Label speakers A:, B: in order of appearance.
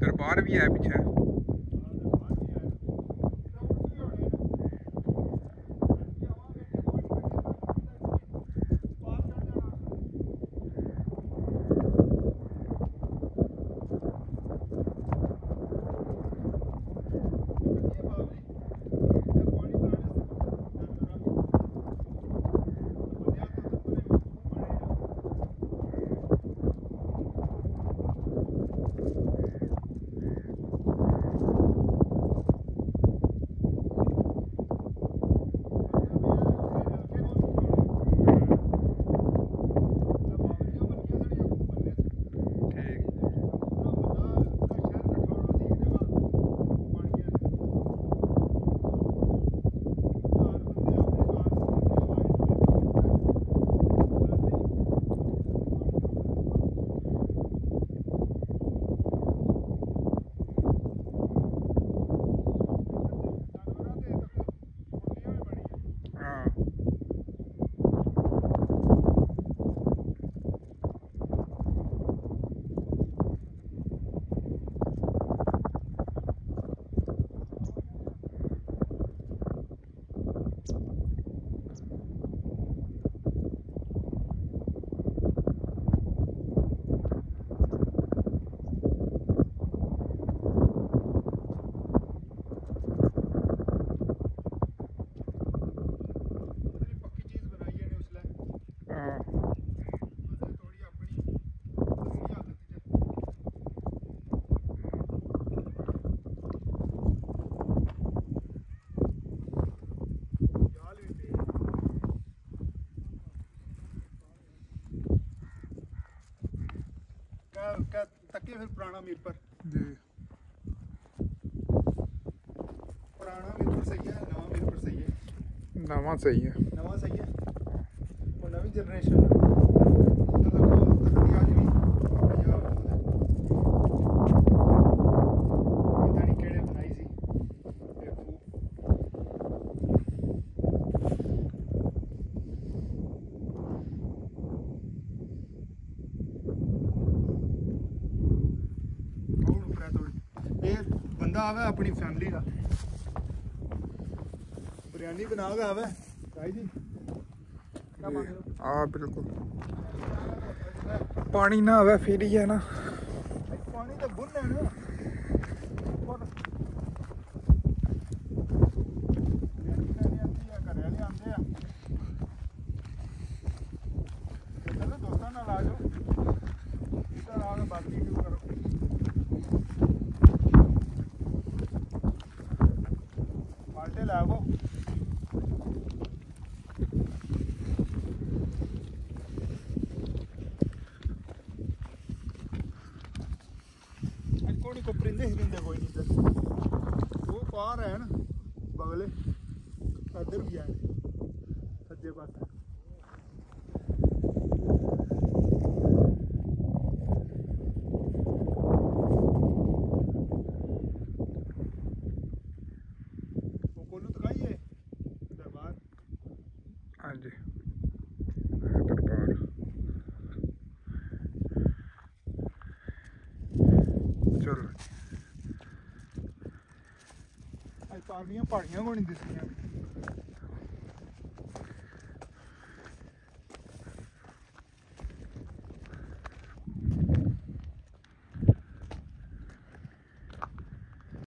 A: दरबार भी है पीछे।
B: हल्का फिर पुराना
A: जी।
B: पुराना सही है नवा मीपर सही है।
A: नवा सही है।
B: नवा सही है। वो नवी जनरेशन ਬੰਦਾ ਆਵੇ ਆਪਣੀ ਫੈਮਿਲੀ ਦਾ। ਬਿਰਿਆਨੀ ਬਣਾ ਕੇ ਆਵੇ ਭਾਈ ਜੀ
A: ਆ ਬਿਲਕੁਲ।
B: ਪਾਣੀ ਨਾ ਆਵੇ ਫੇਰ ਹੈ ਨਾ। ਪਾਣੀ ਤਾਂ ਬੁੱਲ ਲੈਣਾ ਮਾਲਟੇ ਲੈ ਆਵੋ ਅੱਜ ਕੋਣੀ ਕੋ ਪਰਿੰਦੇ ਹਿਰਿੰਦੇ ਕੋਈ ਨਹੀਂ ਇੱਧਰ ਉਹ ਪਾਰ ਹੈ ਨਾ ਬਗਲੇ ਇੱਧਰ ਵੀ ਹੈ ਸੱਜੇ ਪਾਸੇ
A: ਕਾਲੀਆਂ ਪਹਾੜੀਆਂ ਕੋਣੀ ਦਿਸਦੀਆਂ